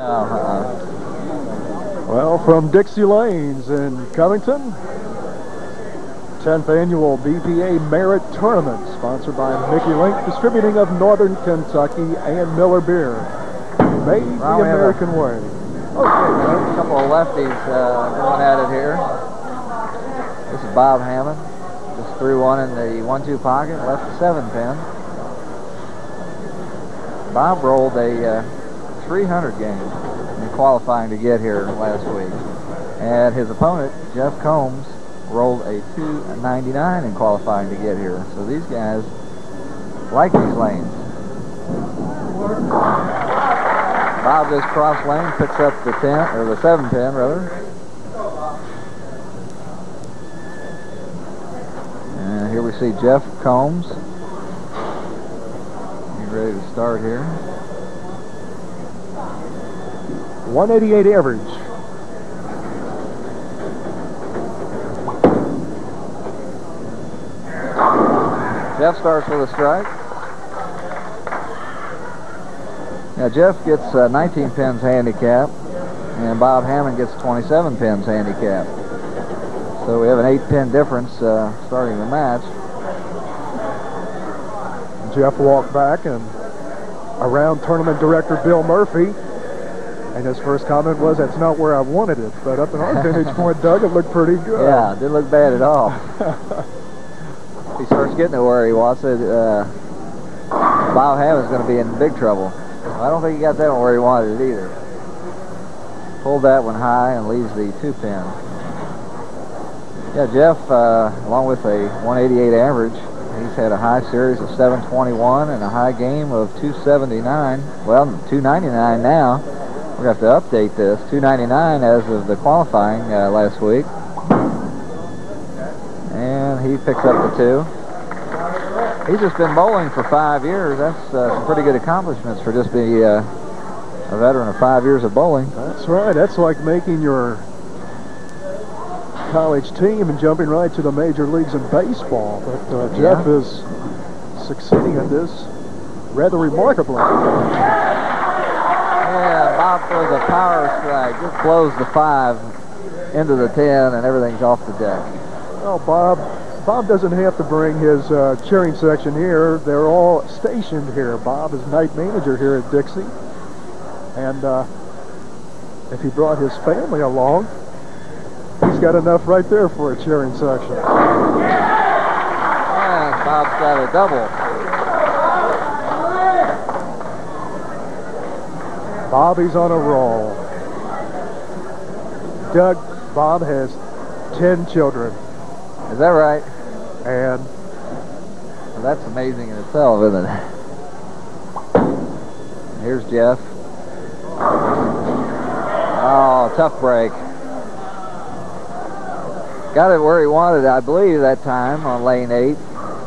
No, uh-uh. Well, from Dixie Lanes in Covington, 10th annual BPA Merit Tournament, sponsored by Mickey Link Distributing of Northern Kentucky and Miller Beer. Made the Well, we have a- American way. Okay, a couple of lefties uh, going at it here. This is Bob Hammond. Just threw one in the one-two pocket, left the seven pin. Bob rolled a uh, 300 games in qualifying to get here last week. And his opponent, Jeff Combs, rolled a 299 in qualifying to get here. So these guys like these lanes. Bob goes cross lane, picks up the 10, or the 7 pin, rather. And here we see Jeff Combs. Getting ready to start here. 188 average. Jeff starts with a strike. Now Jeff gets uh, 19 pins handicap, and Bob Hammond gets 27 pins handicap. So we have an eight pin difference uh, starting the match. Jeff walked back and around tournament director Bill Murphy. And his first comment was, that's not where I wanted it. But up in our vantage point, Doug, it looked pretty good. Yeah, didn't look bad at all. he starts getting to where he wants it. Uh, Bob Hammond's going to be in big trouble. I don't think he got that one where he wanted it either. Pulled that one high and leaves the two pin. Yeah, Jeff, uh, along with a 188 average, he's had a high series of 721 and a high game of 279. Well, 299 now. We're going to have to update this. 299 as of the qualifying uh, last week. And he picks up the two. He's just been bowling for five years. That's uh, some pretty good accomplishments for just being uh, a veteran of five years of bowling. That's right. That's like making your college team and jumping right to the major leagues in baseball. But uh, Jeff Yeah. is succeeding at this rather remarkably. Bob throws a power strike. Just blows the five into the 10 and everything's off the deck. Well, Bob, Bob doesn't have to bring his uh, cheering section here. They're all stationed here. Bob is night manager here at Dixie. And uh, if he brought his family along, he's got enough right there for a cheering section. And Bob's got a double. Bobby's on a roll. Doug, Bob has 10 children. Is that right? And Well, that's amazing in itself, isn't it? Here's Jeff. Oh, tough break. Got it where he wanted it, I believe, that time on lane eight.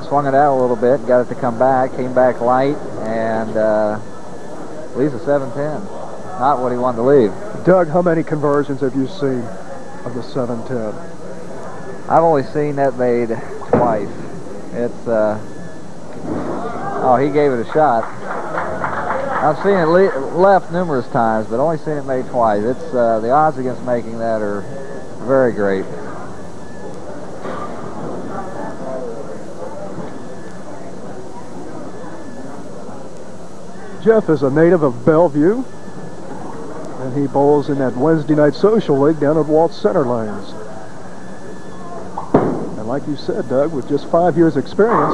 Swung it out a little bit, got it to come back, came back light, and uh, leaves a 710. Not what he wanted to leave. Doug, how many conversions have you seen of the 710? I've only seen that made twice. It's, uh, oh, he gave it a shot. I've seen it le left numerous times, but only seen it made twice. It's, uh, the odds against making that are very great. Jeff is a native of Bellevue, and he bowls in that Wednesday night social league down at Walt Center Lanes. And like you said, Doug, with just five years experience,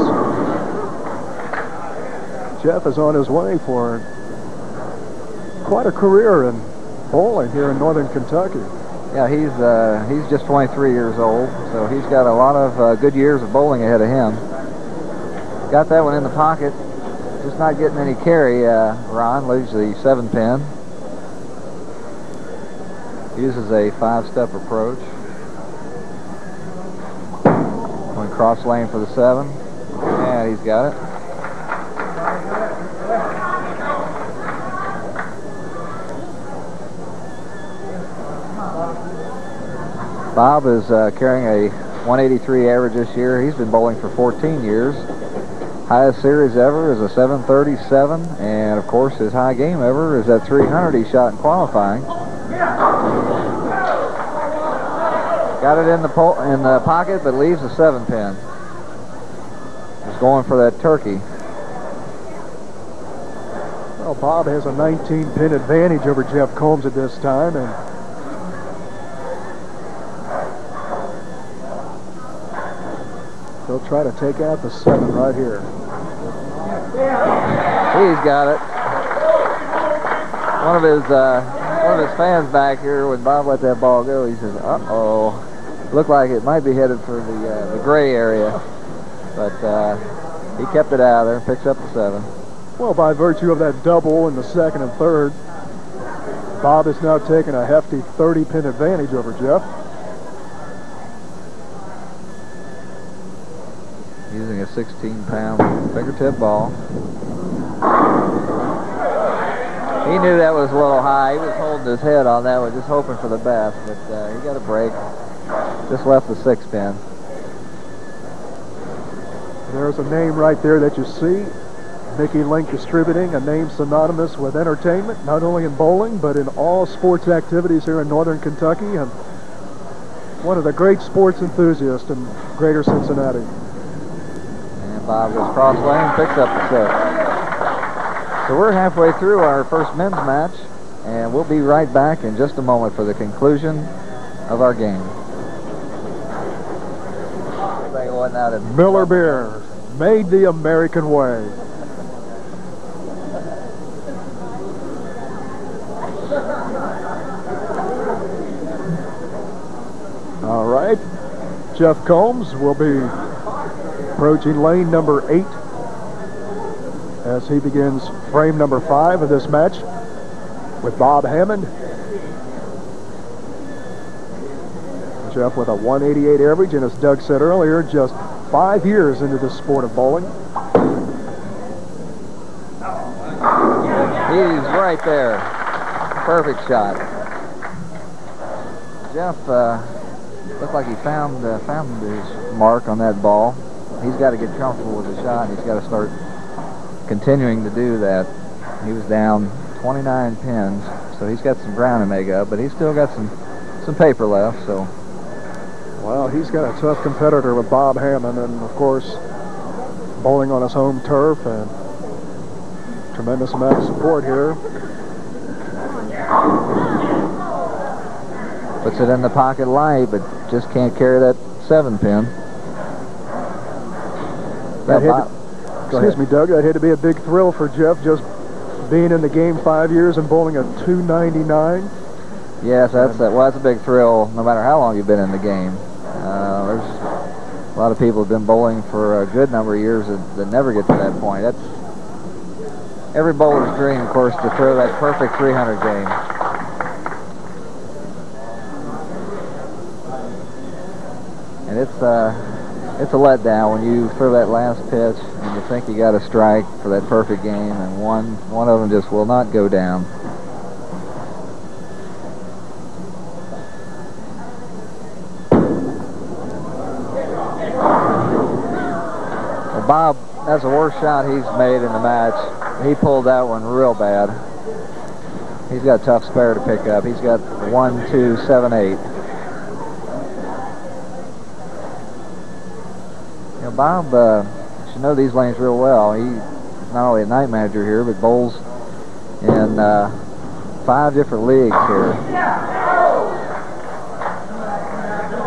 Jeff is on his way for quite a career in bowling here in northern Kentucky. Yeah, he's, uh, he's just 23 years old, so he's got a lot of uh, good years of bowling ahead of him. Got that one in the pocket. Just not getting any carry, uh, Ron. Leaves the seven pin. Uses a five-step approach. Going cross lane for the seven. And he's got it. Bob is uh, carrying a 183 average this year. He's been bowling for 14 years. Highest series ever is a 737, and of course his high game ever is that 300 he shot in qualifying. Got it in the in the pocket, but leaves a seven pin. Just going for that turkey. Well, Bob has a 19 pin advantage over Jeff Combs at this time, and try to take out the seven right here. He's got it. One of his uh, one of his fans back here, when Bob let that ball go, he says, "Uh-oh." Looked like it might be headed for the uh, the gray area, but uh, he kept it out of there picks up the seven. Well, by virtue of that double in the second and third, Bob is now taking a hefty 30 pin advantage over Jeff. Using a 16 pound fingertip ball. He knew that was a little high. He was holding his head on that one, just hoping for the best, but uh, he got a break. Just left the six pin. There's a name right there that you see. Mickey Link Distributing, a name synonymous with entertainment, not only in bowling, but in all sports activities here in northern Kentucky, and one of the great sports enthusiasts in greater Cincinnati. And Bob goes cross lane, picks up the six. So we're halfway through our first men's match, and we'll be right back in just a moment for the conclusion of our game. Miller Beer, made the American way. All right, Jeff Combs will be approaching lane number eight as he begins frame number five of this match with Bob Hammond. Jeff with a 188 average, and as Doug said earlier, just five years into the sport of bowling. He's right there. Perfect shot. Jeff uh, looked like he found uh, found his mark on that ball. He's got to get comfortable with the shot. And he's got to start continuing to do that. He was down 29 pins, so he's got some ground to make up, but he's still got some some paper left. So well, he's got a tough competitor with Bob Hammond, and of course, bowling on his home turf, and tremendous amount of support here. Puts it in the pocket light, but just can't carry that seven pin. That had to, excuse me, Doug. That had to be a big thrill for Jeff, just being in the game five years and bowling a 299. Yes, that's a, well, that's a big thrill, no matter how long you've been in the game. Uh, there's a lot of people have been bowling for a good number of years that, that never get to that point. That's every bowler's dream, of course, to throw that perfect 300 game. And it's uh, it's a letdown when you throw that last pitch and you think you got a strike for that perfect game, and one one of them just will not go down. Bob, that's the worst shot he's made in the match. He pulled that one real bad. He's got a tough spare to pick up. He's got one, two, seven, eight. You know, Bob uh, should know these lanes real well. He's not only a night manager here, but bowls in uh, five different leagues here.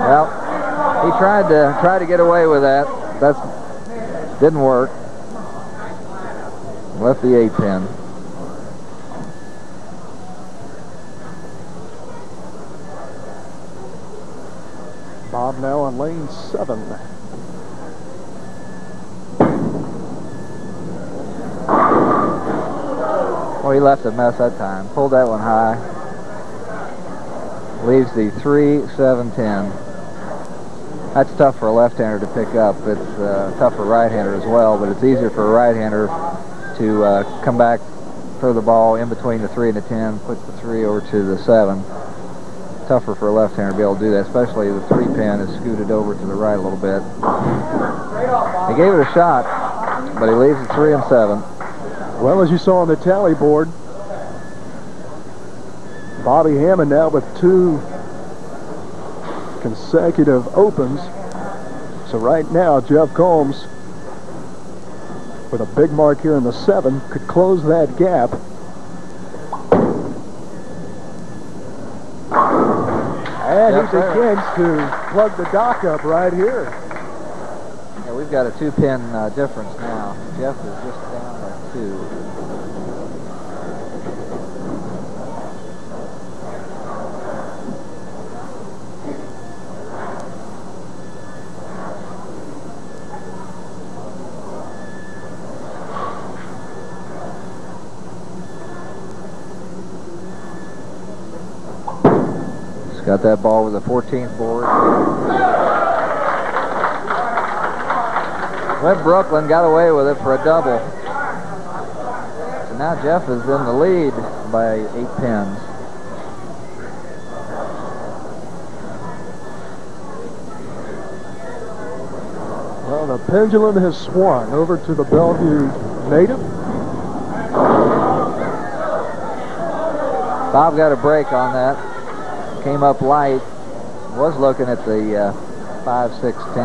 Well, he tried to try to get away with that. That's didn't work. Left the eight pin. Bob now on lane seven. He left a mess that time. Pulled that one high. Leaves the 3, 7, 10 that's tough for a left-hander to pick up. It's uh, tough for a right-hander as well, but it's easier for a right-hander to uh, come back, throw the ball in between the 3 and the 10, put the 3 over to the 7. Tougher for a left-hander to be able to do that, especially the 3 pin is scooted over to the right a little bit. He gave it a shot. but he leaves at three and seven. Well, as you saw on the tally board, Bobby Hammond now with two consecutive opens. So right now, Jeff Combs, with a big mark here in the seven, could close that gap. And he begins to plug the dock up right here. Yeah, we've got a two-pin uh, difference now. Jeff is just down two. Got that ball with a 14th board. Went Brooklyn, got away with it for a double. Now Jeff is in the lead by eight pins. Well, the pendulum has swung over to the Bellevue native. Bob got a break on that came up light. Was looking at the uh, 5, 6, 10,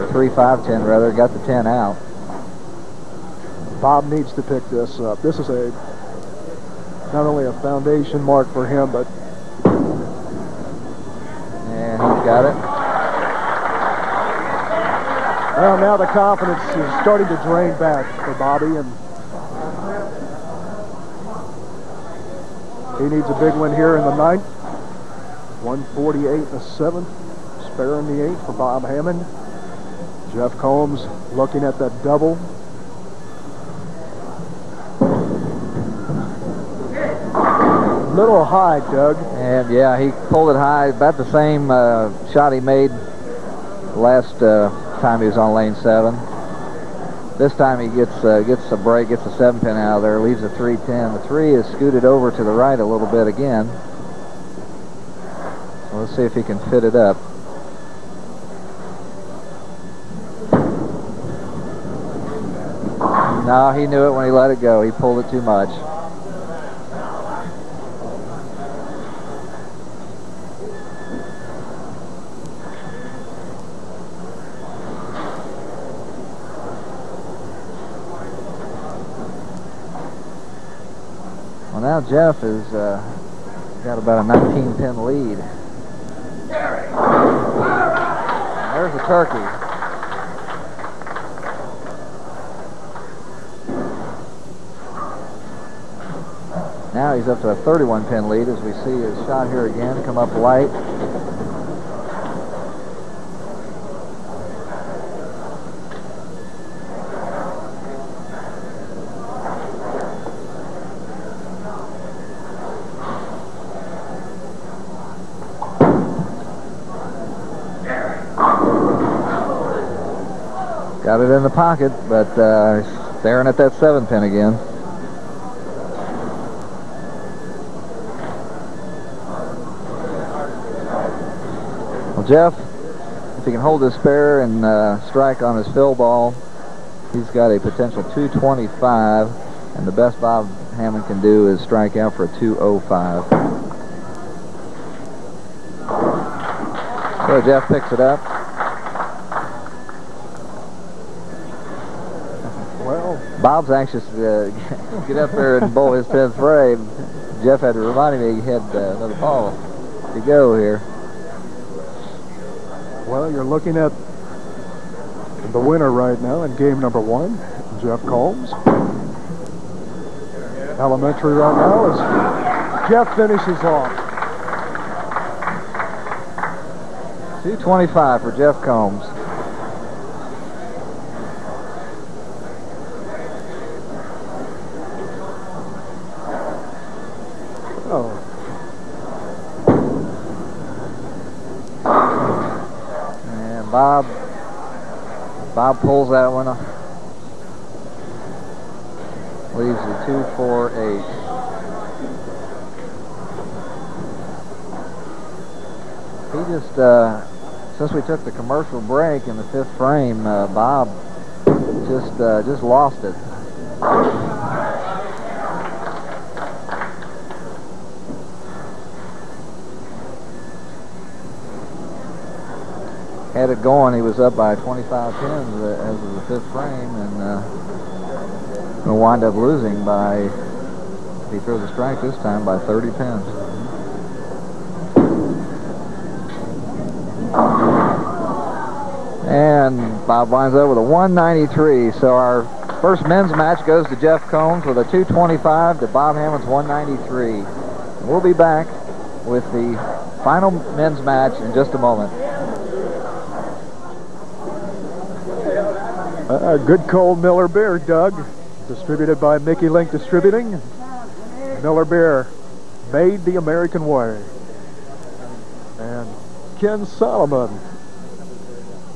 or 3, 5, 10 rather. Got the 10 out. Bob needs to pick this up. This is a not only a foundation mark for him, but and he's got it. Well, now the confidence is starting to drain back for Bobby, and He needs a big one here in the ninth. 148 in the seventh. Spare in the eighth for Bob Hammond. Jeff Combs looking at that double. Little high, Doug. And yeah, he pulled it high. About the same uh, shot he made last uh, time he was on lane seven. This time he gets uh, gets a break, gets a seven pin out of there, leaves a 310. The three is scooted over to the right a little bit again. So let's see if he can fit it up. No, he knew it when he let it go. He pulled it too much. now Jeff has uh, got about a 19 pin lead. There's a turkey. Now he's up to a 31 pin lead as we see his shot here again come up light. Got it in the pocket, but uh, staring at that seven pin again. Well, Jeff, if he can hold his spare and uh, strike on his fill ball, he's got a potential 225, and the best Bob Hammond can do is strike out for a 205. So Jeff picks it up. Bob's anxious to uh, get up there and bowl his 10th frame. Jeff had to remind me he had uh, another ball to go here. Well, you're looking at the winner right now in game number one, Jeff Combs. Elementary right now as Jeff finishes off. 225 for Jeff Combs. Bob. Bob pulls that one. up. Leaves the two, four, eight. He just, uh, since we took the commercial break in the fifth frame, uh, Bob just uh, just lost it. Had it going, he was up by 25 pins as of the fifth frame, and uh, wind up losing by, he throws a strike this time, by 30 pins. And Bob winds up with a 193. So our first men's match goes to Jeff Combs with a 225 to Bob Hammond's 193. And we'll be back with the final men's match in just a moment. A good cold Miller beer, Doug. Distributed by Mickey Link Distributing. Miller beer, made the American way. And Ken Solomon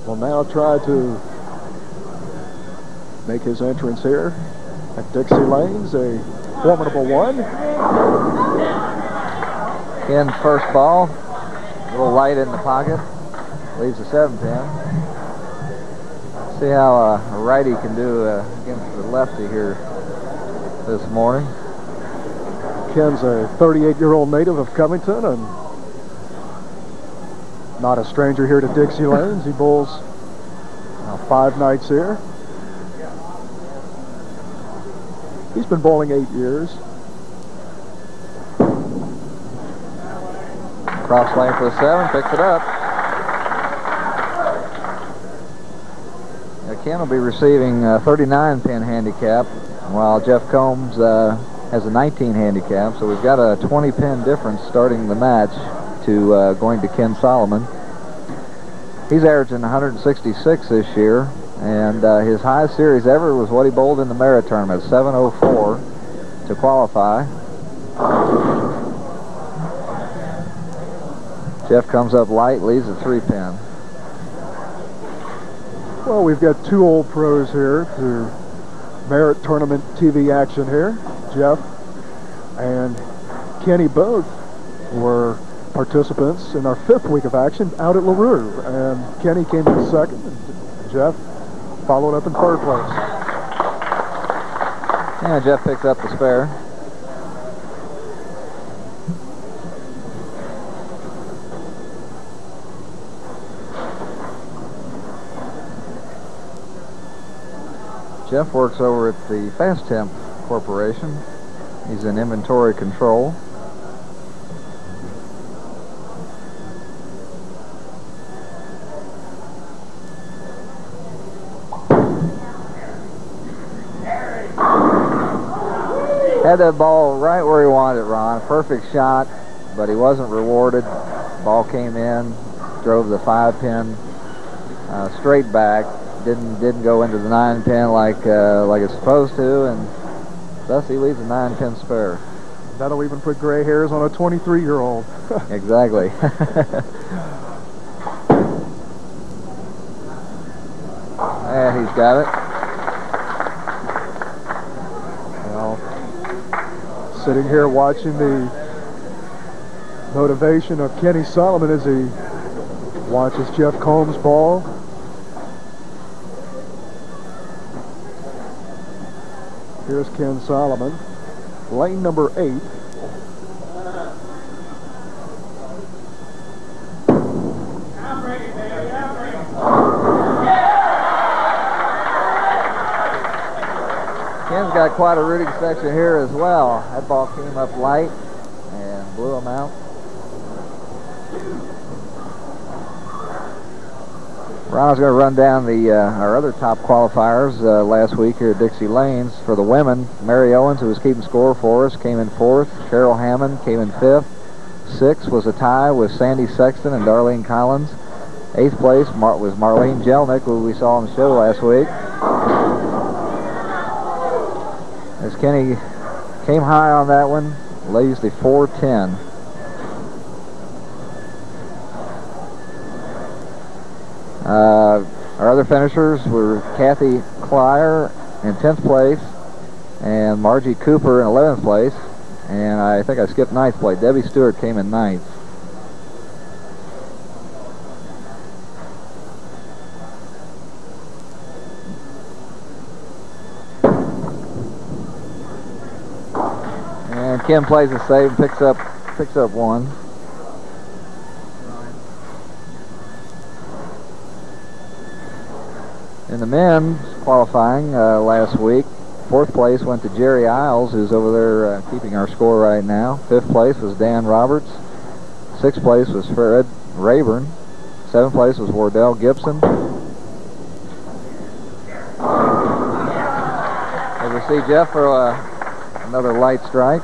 will now try to make his entrance here at Dixie Lanes, a formidable one. Ken first ball, a little light in the pocket, leaves a seven pin. See how uh, a righty can do uh, against the lefty here this morning. Ken's a 38-year-old native of Covington and not a stranger here to Dixie Lanes. He bowls uh, five nights here. He's been bowling eight years. Cross lane for the seven, picks it up. Will be receiving a 39 pin handicap, while Jeff Combs uh, has a 19 handicap. So we've got a 20 pin difference starting the match to uh, going to Ken Solomon. He's averaging 166 this year, and uh, his highest series ever was what he bowled in the Merit Tournament, 704 to qualify. Jeff comes up light, leaves a three pin. Well, we've got two old pros here through Merit Tournament TV action here. Jeff and Kenny both were participants in our fifth week of action out at LaRue. And Kenny came in second, and Jeff followed up in third place. And Jeff picks up the spare. Jeff works over at the Fast Temp Corporation. He's in inventory control. Had that ball right where he wanted it, Ron. Perfect shot, but he wasn't rewarded. Ball came in, drove the five pin uh, straight back. Didn't didn't go into the nine pin like uh, like it's supposed to, and thus he leaves a nine pin spare. That'll even put gray hairs on a 23 year old. exactly. yeah, he's got it. Well, sitting here watching the motivation of Kenny Solomon as he watches Jeff Combs ball. Here's Ken Solomon, lane number eight. Ken's got quite a rooting section here as well. That ball came up light and blew him out. Ron's going to run down the uh, our other top qualifiers uh, last week here at Dixie Lanes. For the women, Mary Owens, who was keeping score for us, came in fourth. Cheryl Hammond came in fifth. Sixth was a tie with Sandy Sexton and Darlene Collins. Eighth place Mar was Marlene Jelnick, who we saw on the show last week. As Kenny came high on that one, lays the 410. Uh, our other finishers were Kathy Clyer in 10th place and Margie Cooper in 11th place. And I think I skipped ninth place. Debbie Stewart came in ninth, And Kim plays the save and picks up, picks up one. In the men's qualifying uh, last week, fourth place went to Jerry Isles, who's over there uh, keeping our score right now. Fifth place was Dan Roberts. Sixth place was Fred Rayburn. Seventh place was Wardell Gibson. As we see Jeff for uh, another light strike.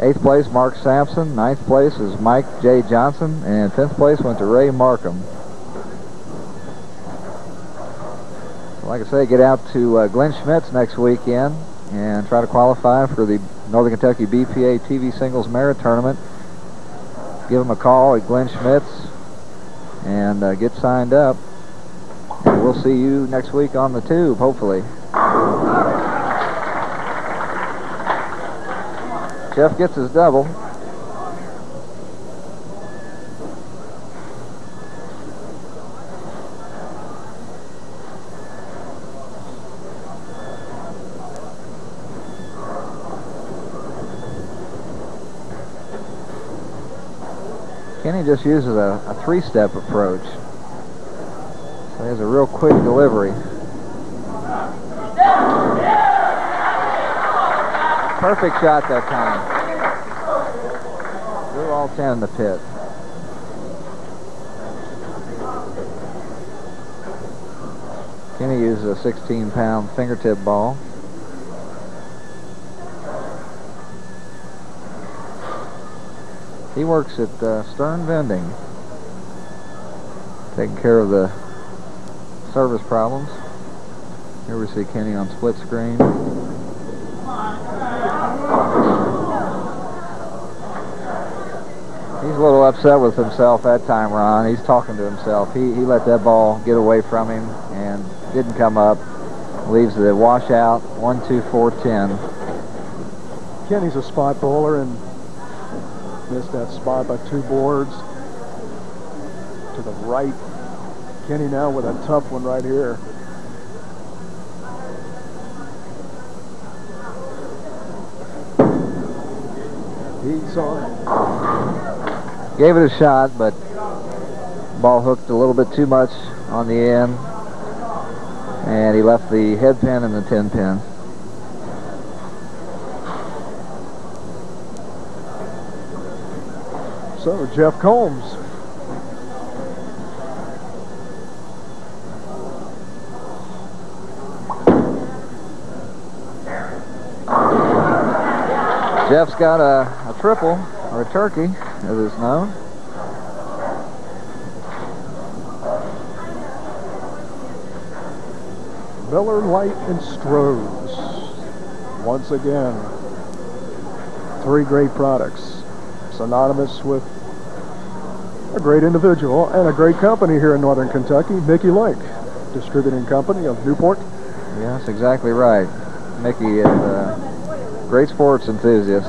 Eighth place, Mark Sampson. Ninth place is Mike J. Johnson. And tenth place went to Ray Markham. Like I say, get out to uh, Glenn Schmitz next weekend and try to qualify for the Northern Kentucky BPA TV Singles Merit Tournament. Give them a call at Glenn Schmitz and uh, get signed up. And we'll see you next week on the tube, hopefully. Jeff gets his double. Kenny just uses a, a three-step approach. So he has a real quick delivery. Perfect shot that time. Threw all 10 in the pit. Kenny uses a 16-pound fingertip ball. He works at uh, Stern Vending, taking care of the service problems. Here we see Kenny on split screen. He's a little upset with himself that time, Ron. He's talking to himself. He, he let that ball get away from him and didn't come up. Leaves the washout, 1, 2, 4, 10. Kenny's a spot bowler and missed that spot by two boards. To the right. Kenny now with a tough one right here. He's on. Gave it a shot, but ball hooked a little bit too much on the end. And he left the head pin and the 10 pin. So Jeff Combs. Jeff's got a, a triple, or a turkey, as it's known. Miller Lite and Stroh's. Once again, three great products. Synonymous with a great individual and a great company here in Northern Kentucky, Mickey Lake, distributing company of Newport. Yes, exactly right. Mickey is a great sports enthusiast.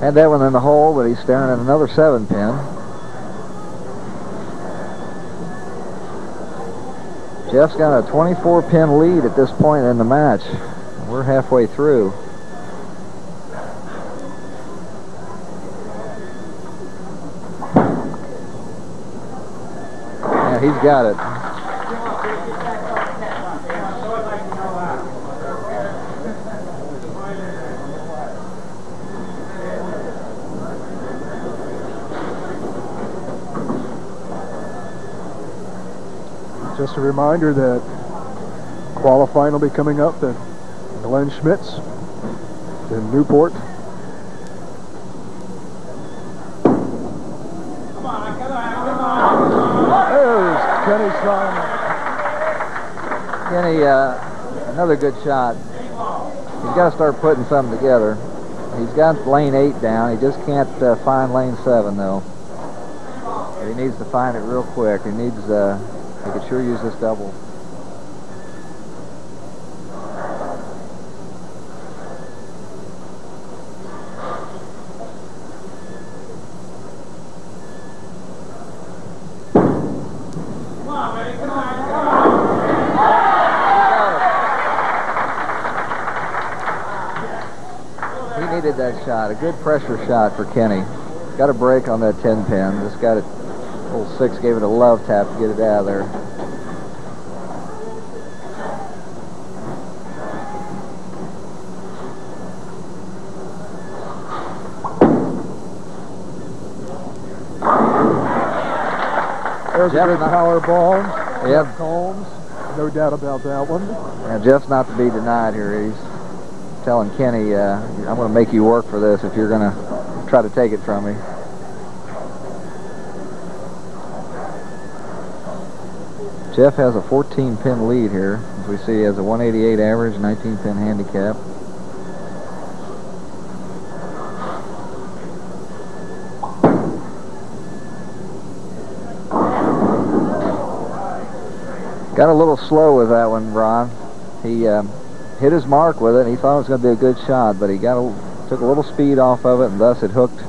Had that one in the hole, but he's staring at another seven pin. Jeff's got a 24 pin lead at this point in the match. We're halfway through. Yeah, he's got it. Just a reminder that qualifying will be coming up at Glenn Schmitz in Newport. There's Kenny Solomon. Kenny, uh, another good shot. He's got to start putting something together. He's got lane 8 down. He just can't uh, find lane 7, though. He needs to find it real quick. He needs, uh, he could sure use this double. that shot. A good pressure shot for Kenny. Got a break on that 10 pin. Just got it. Little six gave it a love tap to get it out of there. There's Jeff a good power ball. Yep. Combs. No doubt about that one. Now Jeff's not to be denied here. He's telling Kenny, uh, "I'm going to make you work for this if you're going to try to take it from me." Jeff has a 14 pin lead here. As we see, he has a 188 average, 19 pin handicap. Got a little slow with that one, Ron. He um, hit his mark with it. And he thought it was going to be a good shot, but he got a, took a little speed off of it, and thus it hooked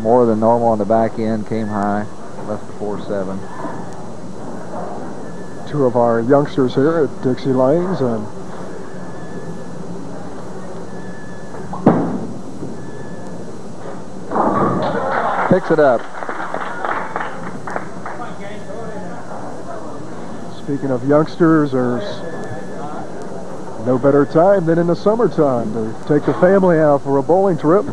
more than normal on the back end. Came high, left the four seven. Two of our youngsters here at Dixie Lanes and Picks it up. speaking of youngsters, there's no better time than in the summertime to take the family out for a bowling trip.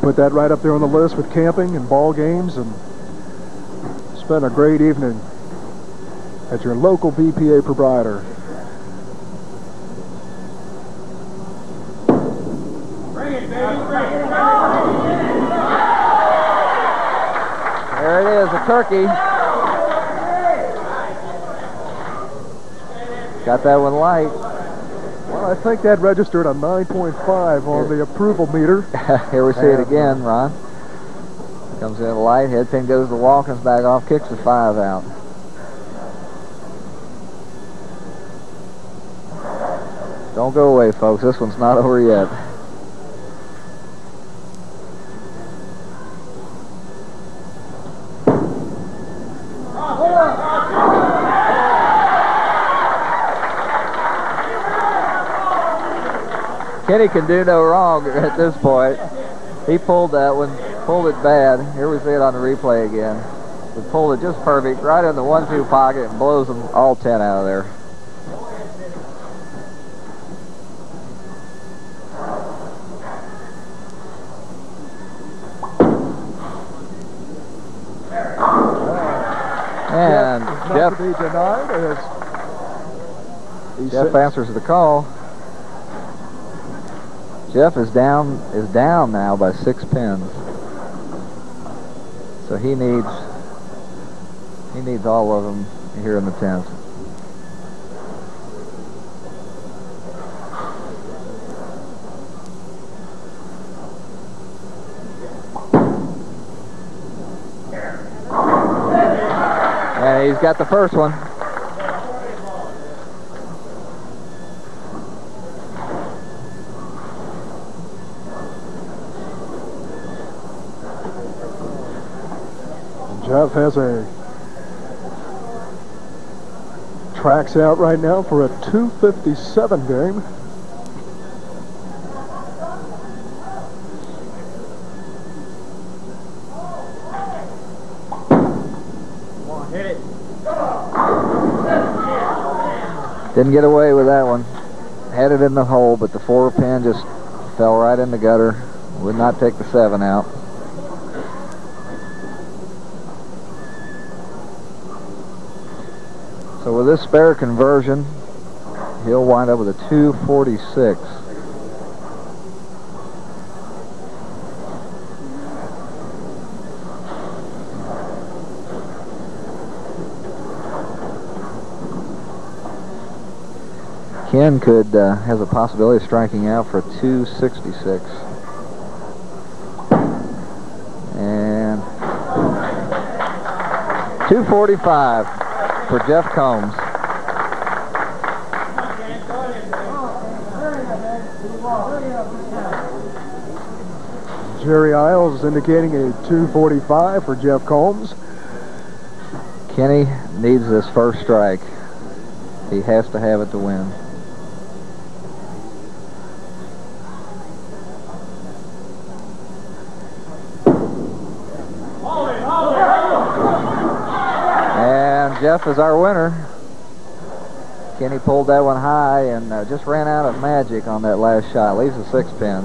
Put that right up there on the list with camping and ball games and spend a great evening at your local BPA provider. There it is, a turkey. Got that one light. I think that registered a 9.5 on the approval meter. Here we see it again, Ron. Comes in light, head pin goes to Walkins, back off, kicks the five out. Don't go away, folks. This one's not over yet. Kenny can do no wrong at this point. He pulled that one, pulled it bad. Here we see it on the replay again. He pulled it just perfect, right in the one-two pocket and blows them all 10 out of there. And Jeff, be denied Jeff answers the call. Jeff is down is down now by six pins. So he needs he needs all of them here in the tenth. And he's got the first one. Jeff has a tracks out right now for a 257 game. Didn't get away with that one. Had it in the hole, but the four pin just fell right in the gutter. Would not take the seven out. So with this spare conversion, he'll wind up with a 246. Ken could uh, has a possibility of striking out for 266. And 245 for Jeff Combs. Jerry Isles is indicating a 245 for Jeff Combs. Kenny needs this first strike. He has to have it to win. Jeff is our winner. Kenny pulled that one high and uh, just ran out of magic on that last shot. Leaves a six pin.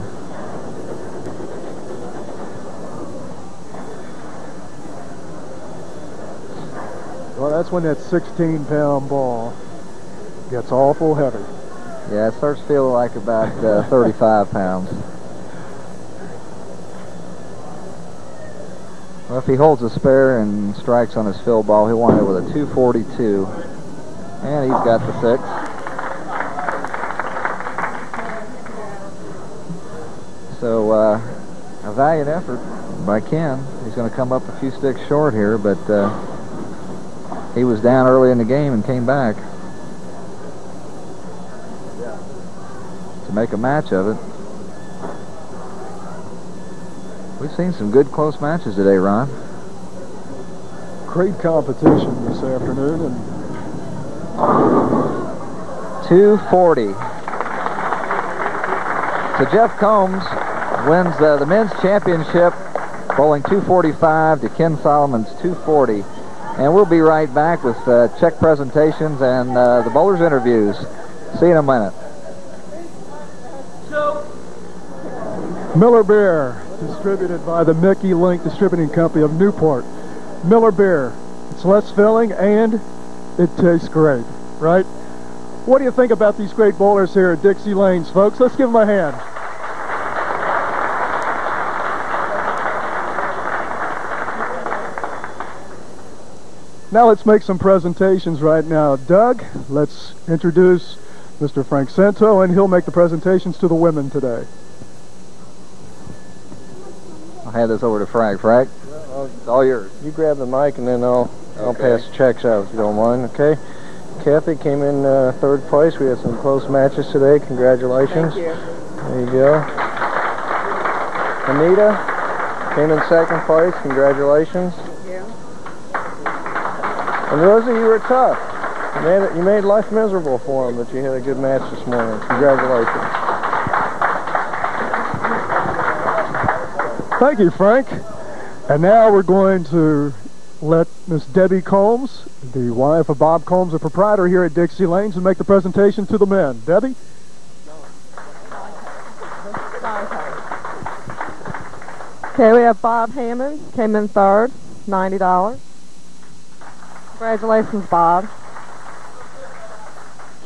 Well, that's when that 16 pound ball gets awful heavy. Yeah, it starts feeling like about uh, 35 pounds. Well, if he holds a spare and strikes on his fill ball, he'll wind up with a 242. And he's got the six. So, uh, a valiant effort by Ken. He's going to come up a few sticks short here, but uh, he was down early in the game and came back. To make a match of it. We've seen some good close matches today, Ron. Great competition this afternoon, and 240. So Jeff Combs wins uh, the men's championship, bowling 245 to Ken Solomon's 240. And we'll be right back with uh, check presentations and uh, the bowlers' interviews. See you in a minute. Miller Beer, distributed by the Mickey Link Distributing Company of Newport. Miller Beer, it's less filling and it tastes great, right? What do you think about these great bowlers here at Dixie Lanes, folks? Let's give them a hand. Now let's make some presentations right now. Doug, let's introduce Mr. Frank Santo, and he'll make the presentations to the women today. I'll hand this over to Frank. Frank, it's all yours. You grab the mic and then I'll I'll pass checks out if you don't mind. Okay. Kathy came in uh, third place. We had some close matches today. Congratulations. Thank you. There you go. Anita came in second place. Congratulations. Thank you. And Rosie, you were tough. You made it. You made life miserable for him, but you had a good match this morning. Congratulations. Thank you, Frank. And now we're going to let Miss Debbie Combs, the wife of Bob Combs, the proprietor here at Dixie Lanes, and make the presentation to the men. Debbie? Okay, we have Bob Hammond, came in third, $90. Congratulations, Bob.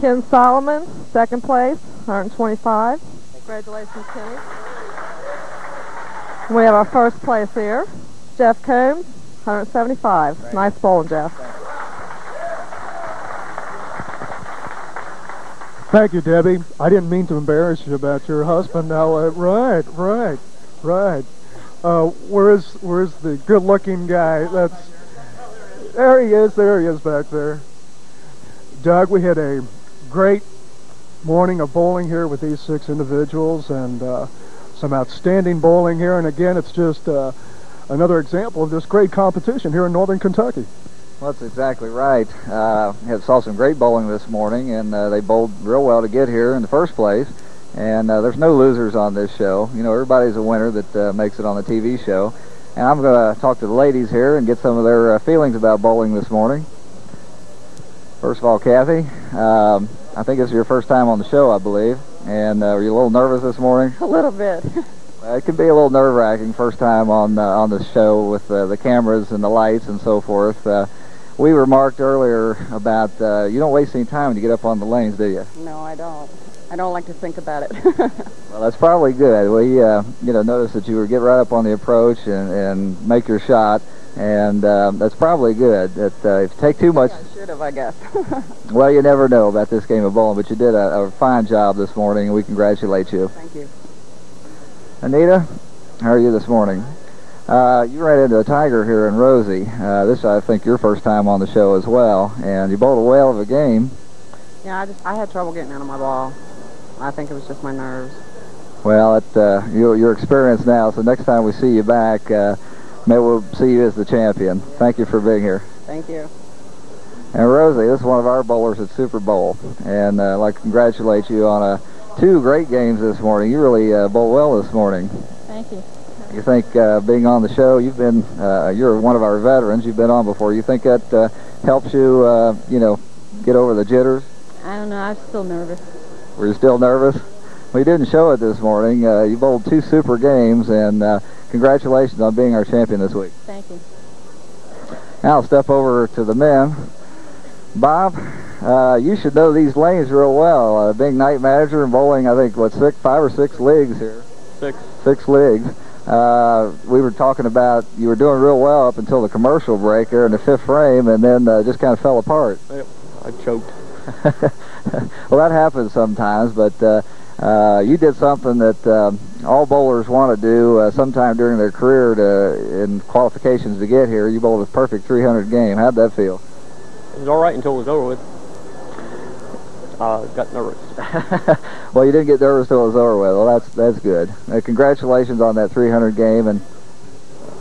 Ken Solomon, second place, 125. Congratulations, Kenny. We have our first place here, Jeff Combs, 175. Nice bowling, Jeff. Thank you, Debbie. I didn't mean to embarrass you about your husband. Now, uh, right, right, right. Uh, where's where's the good-looking guy? That's there he is. There he is back there. Doug, we had a great morning of bowling here with these six individuals, and uh, some outstanding bowling here. And again, it's just uh, another example of this great competition here in Northern Kentucky. Well, that's exactly right. Uh, saw some great bowling this morning, and uh, they bowled real well to get here in the first place. And uh, there's no losers on this show. You know, everybody's a winner that uh, makes it on the TV show. And I'm going to talk to the ladies here and get some of their uh, feelings about bowling this morning. First of all, Kathy, um, I think this is your first time on the show, I believe. And uh, were you a little nervous this morning? A little bit. it can be a little nerve-wracking first time on uh, on the show with uh, the cameras and the lights and so forth. Uh, we remarked earlier about uh, you don't waste any time when you get up on the lanes, do you? No, I don't. I don't like to think about it. well, that's probably good. We, uh, you know, noticed that you were get right up on the approach and, and make your shot, and um, that's probably good. That uh, if you take too much, yeah, should have, I guess. well, you never know about this game of bowling, but you did a, a fine job this morning, and we congratulate you. Thank you. Anita, how are you this morning? Uh, you ran into a tiger here in Rosie. Uh, this, I think, your first time on the show as well, and you bowled a whale of a game. Yeah, I just I had trouble getting out of my ball. I think it was just my nerves. Well, it, uh, you're, you're experienced now, so next time we see you back, uh, maybe we'll see you as the champion. Thank you for being here. Thank you. And Rosie, this is one of our bowlers at Super Bowl, and uh, I'd like to congratulate you on a, two great games this morning. You really uh, bowled well this morning. Thank you. You think uh, being on the show, you've been, uh, you're one of our veterans. You've been on before. You think that uh, helps you, uh, you know, get over the jitters? I don't know. I'm still nervous. Were you still nervous? We didn't show it this morning. Uh, you bowled two super games, and uh, congratulations on being our champion this week. Thank you. Now I'll step over to the men. Bob, uh, you should know these lanes real well. Uh, being night manager and bowling, I think, what, six, five or six leagues here? Six. Six leagues. Uh, we were talking about you were doing real well up until the commercial break there in the fifth frame, and then uh, just kind of fell apart. Yep, I choked. well, that happens sometimes, but uh, uh, you did something that um, all bowlers want to do uh, sometime during their career to, in qualifications to get here. You bowled a perfect 300 game. How'd that feel? It was all right until it was over with. Uh, got nervous. well, you didn't get nervous till it was over with. Well, that's that's good. Uh, congratulations on that 300 game. And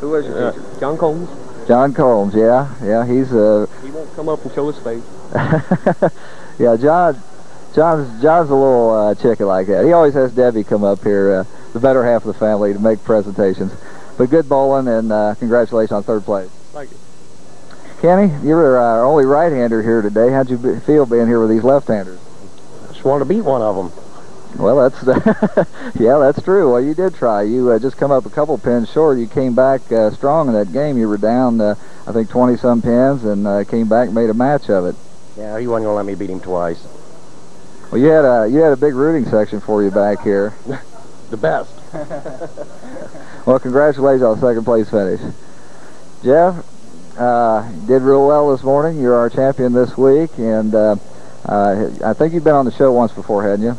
who was your Uh, teacher? John Combs. John Combs. Yeah, yeah. He's uh, He won't come up and show his face. yeah, John. John's John's a little uh, chicken like that. He always has Debbie come up here, uh, the better half of the family, to make presentations. But good bowling, and uh, congratulations on third place. Thank you. Kenny, you're our only right-hander here today. How'd you be, feel being here with these left-handers? Just wanted to beat one of them. Well, that's yeah, that's true. Well, you did try. You uh, just come up a couple pins short. You came back uh, strong in that game. You were down, uh, I think, 20 some pins, and uh, came back, and made a match of it. Yeah, he wasn't gonna let me beat him twice. Well, you had a you had a big rooting section for you back here. The best. Well, congratulations on the second place finish. Jeff, uh, you did real well this morning. You're our champion this week, and uh, uh, I think you've been on the show once before, hadn't you?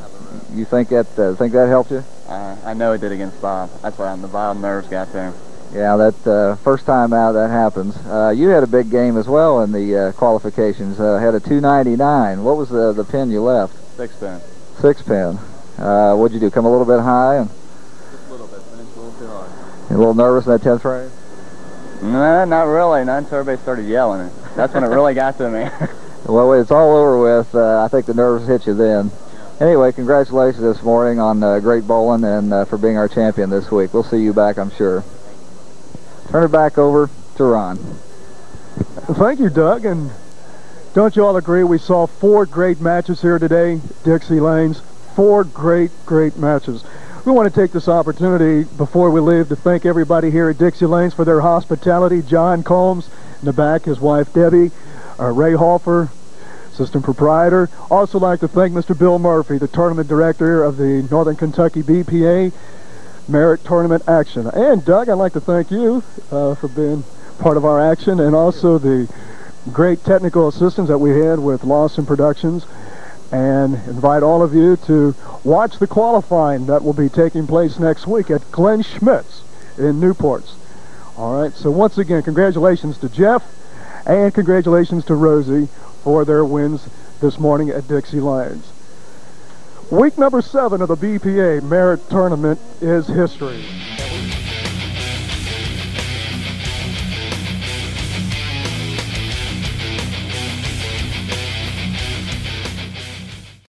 You think that uh, think that helped you? Uh, I know it did against Bob. That's why the wild nerves got there. Yeah, that uh, first time out that happens. Uh, you had a big game as well in the uh, qualifications. Uh, had a 299. What was the the pin you left? Six pin. Six pin. Uh, what'd you do? Come a little bit high and Just a little bit. Finished a little too hard. a little nervous in that tenth frame. Nah, not really. Not until everybody started yelling. That's when it really got to me. Well, it's all over with. Uh, I think the nerves hit you then. Anyway, congratulations this morning on uh, great bowling and uh, for being our champion this week. We'll see you back, I'm sure. Turn it back over to Ron. Thank you, Doug. And don't you all agree we saw four great matches here today, Dixie Lanes? Four great, great matches. We want to take this opportunity before we leave to thank everybody here at Dixie Lanes for their hospitality. John Combs in the back, his wife Debbie, uh, Ray Hoffer, assistant proprietor. Also like to thank Mr. Bill Murphy, the tournament director of the Northern Kentucky BPA Merit Tournament Action. And Doug, I'd like to thank you uh, for being part of our action and also the great technical assistance that we had with Lawson Productions and invite all of you to watch the qualifying that will be taking place next week at Glenn Schmidt's in Newports. All right, so once again, congratulations to Jeff and congratulations to Rosie for their wins this morning at Dixie Lanes. Week number seven of the BPA Merit Tournament is history.